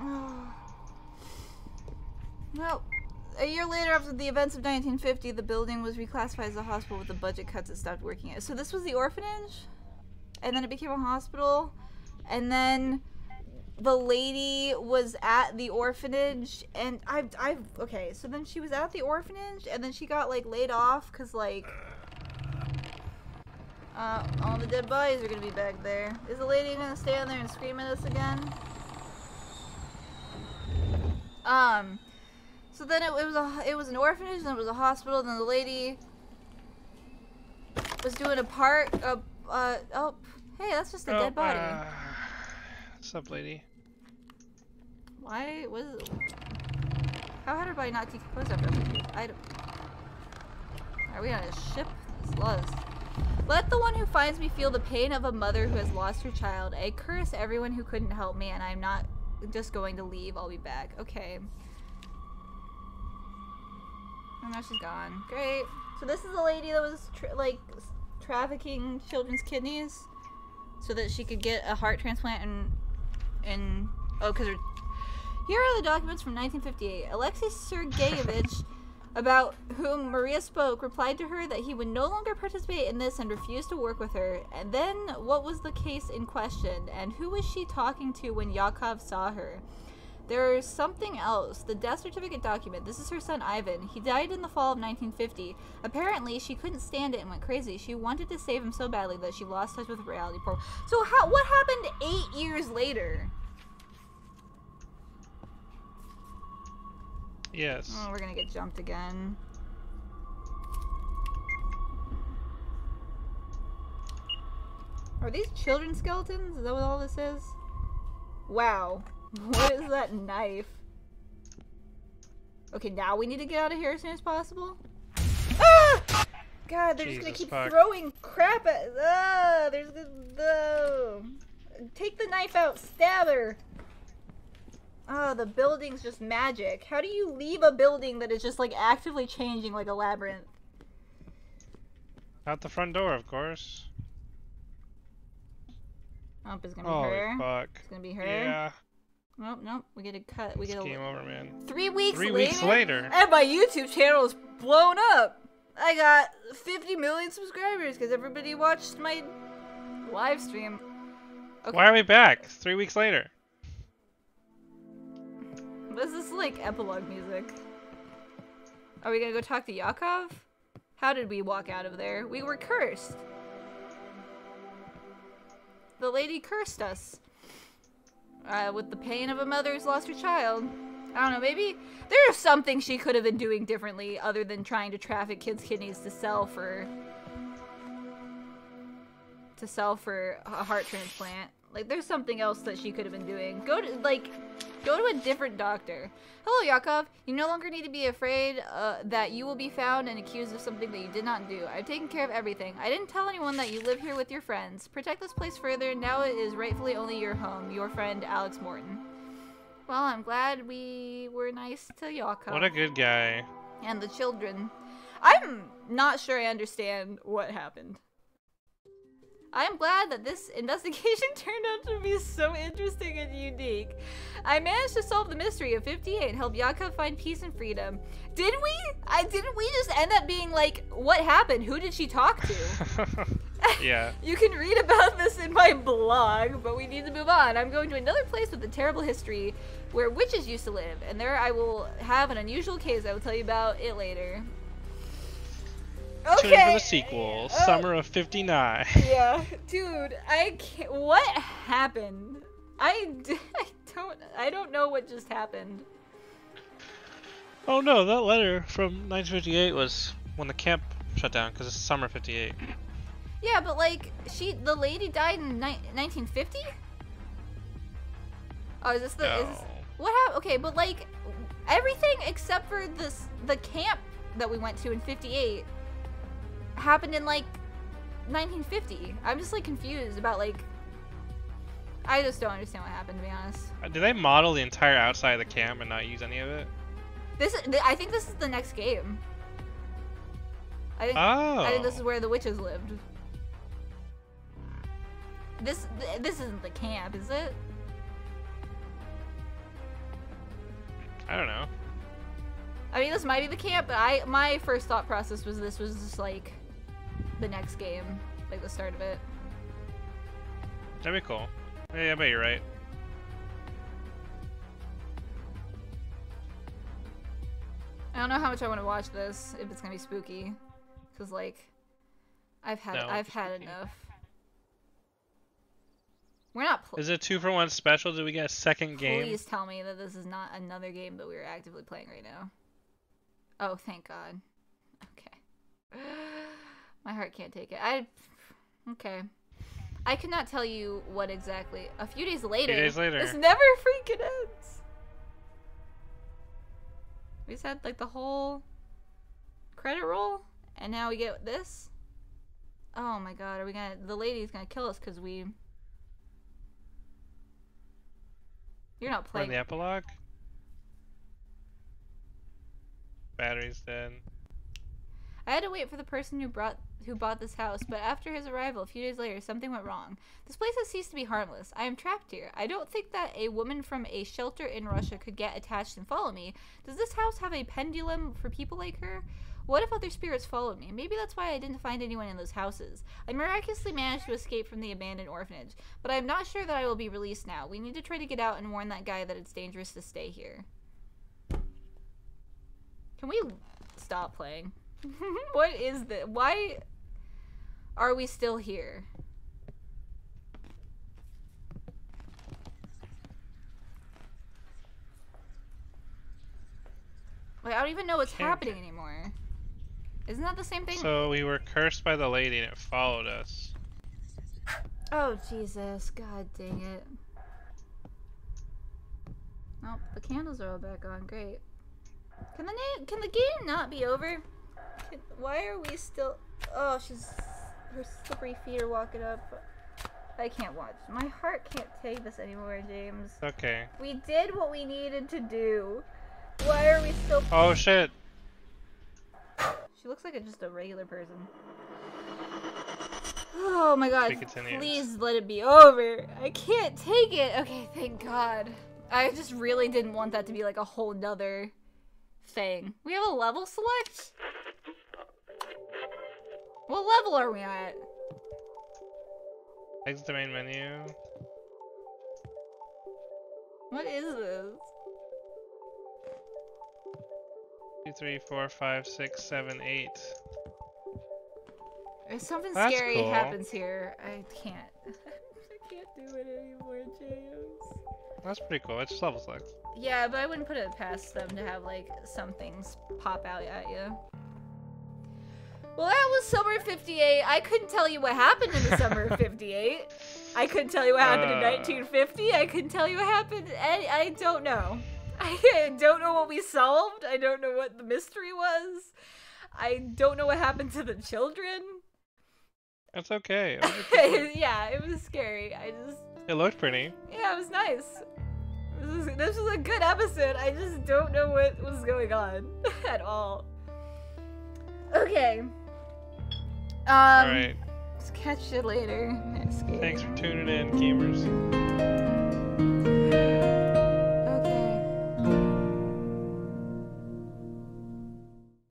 Uh, well, a year later, after the events of 1950, the building was reclassified as a hospital with the budget cuts it stopped working at. So this was the orphanage, and then it became a hospital, and then the lady was at the orphanage and I've I've okay, so then she was at the orphanage and then she got like laid off cuz like uh, all the dead bodies are gonna be back there. Is the lady gonna stand there and scream at us again? Um, so then it, it was a it was an orphanage, then it was a hospital, then the lady was doing a part. Uh, uh oh, hey, that's just a Oh, dead body. uh, what's up, lady? Why was? How had her body not decomposed after? I don't. Are we on a ship? This was. Let the one who finds me feel the pain of a mother who has lost her child. I curse everyone who couldn't help me, and I'm not just going to leave. I'll be back. Okay. Oh, now she's gone. Great. So this is the lady that was tra like trafficking children's kidneys, so that she could get a heart transplant and and oh, because her. Here are the documents from 1958. Alexei Sergeyevich about whom Maria spoke, replied to her that he would no longer participate in this and refused to work with her. And then, what was the case in question, and who was she talking to when Yakov saw her? There's something else. The death certificate document. This is her son Ivan. He died in the fall of 1950. Apparently, she couldn't stand it and went crazy. She wanted to save him so badly that she lost touch with reality. So, how? What happened eight years later? Yes. Oh, we're gonna get jumped again. Are these children skeletons? Is that what all this is? Wow. What is that knife? Okay, now we need to get out of here as soon as possible. Ah! God, they're just gonna keep fuck. throwing crap at. Ah, there's the. the... Take the knife out, stab her. Oh, the building's just magic. How do you leave a building that is just like actively changing like a labyrinth? Out the front door, of course. Nope, it's gonna be Holy her. fuck. It's gonna be her. Yeah. Nope, nope. We get a cut. We It's get a game over, man. three weeks Three later. weeks later. And my YouTube channel is blown up. I got 50 million subscribers because everybody watched my live stream. Okay. Why are we back? Three weeks later. This is like epilogue music. Are we gonna go talk to Yakov? How did we walk out of there? We were cursed. The lady cursed us. Uh, with the pain of a mother who's lost her child. I don't know, maybe there's something she could have been doing differently other than trying to traffic kids' kidneys to sell for to sell for a heart transplant. Like there's something else that she could have been doing. Go to like go to a different doctor. Hello Yakov. You no longer need to be afraid uh, that you will be found and accused of something that you did not do. I've taken care of everything. I didn't tell anyone that you live here with your friends. Protect this place further. Now it is rightfully only your home. Your friend Alex Morton. Well, I'm glad we were nice to Yakov What a good guy. and the children. I'm not sure I understand what happened. I'm glad that this investigation turned out to be so interesting and unique. I managed to solve the mystery of 58 and help Yakov find peace and freedom. Did we? I didn't we just end up being like, what happened? Who did she talk to? yeah. You can read about this in my blog, but we need to move on. I'm going to another place with a terrible history where witches used to live, and there I will have an unusual case. I will tell you about it later. In for the sequel, Oh. Summer of 59. Yeah, dude, I can't. What happened? I, I don't. I don't know what just happened. Oh no, that letter from 1958 was when the camp shut down because it's summer 58. Yeah, but like she, the lady died in ni- 1950. Oh, is this the? Is this, What happened? Okay, but like everything except for this the camp that we went to in 58 happened in like 1950. I'm just like confused about like I just don't understand what happened to be honest. Uh, Did they model the entire outside of the camp and not use any of it? This is th- I think this is the next game. I think Oh. I think this is where the witches lived. This th- this isn't the camp, is it? I don't know. I mean, this might be the camp, but I my first thought process was this was just like the next game, like the start of it. That'd be cool. Yeah, I bet you're right. I don't know how much I want to watch this if it's gonna be spooky, because like, I've had no, I've had spooky. enough. We're not. is it two for one special? Did we get a second game? Please tell me that this is not another game that we are actively playing right now. Oh, thank God. Okay. My heart can't take it. I. Okay. I could not tell you what exactly. A few days later. Few days later. This never freaking ends. We just had like the whole credit roll, and now we get this. Oh my God! Are we gonna? The lady's gonna kill us because we. You're not We're in the epilogue. Battery's dead. I had to wait for the person who brought who bought this house, but after his arrival a few days later, something went wrong. This place has ceased to be harmless. I am trapped here. I don't think that a woman from a shelter in Russia could get attached and follow me. Does this house have a pendulum for people like her? What if other spirits followed me? Maybe that's why I didn't find anyone in those houses. I miraculously managed to escape from the abandoned orphanage, but I'm not sure that I will be released now. We need to try to get out and warn that guy that it's dangerous to stay here. Can we stop playing? what is this? Why are we still here? Like, I don't even know what's Can't- happening anymore. Isn't that the same thing? So we were cursed by the lady and it followed us. oh, Jesus. God dang it. Nope, the candles are all back on. Great. Can the name, can the game not be over? Can, why are we still? Oh, she's her slippery feet are walking up. I can't watch. My heart can't take this anymore, James. Okay. We did what we needed to do. Why are we still? Oh shit. She looks like a, just a regular person. Oh my god. Please let it be over. I can't take it. Okay, thank god. I just really didn't want that to be like a whole nother thing. We have a level select? What level are we at? Exit the main menu. What is this? Two, three, four, five, six, seven, eight. If something That's scary cool. happens here, I can't. I can't do it anymore, James. That's pretty cool. It's just level select. Yeah, but I wouldn't put it past them to have like some things pop out at you. Well, that was summer 58. I couldn't tell you what happened in the summer of 58. I couldn't tell you what happened in Uh. 1950. I couldn't tell you what happened. I, I don't know. I don't know what we solved. I don't know what the mystery was. I don't know what happened to the children. That's okay. Yeah, it was scary. I just it looked pretty. yeah, it was nice. This was, this was a good episode. I just don't know what was going on at all. Okay. Um, Alright. Catch you later. Thanks for tuning in, gamers.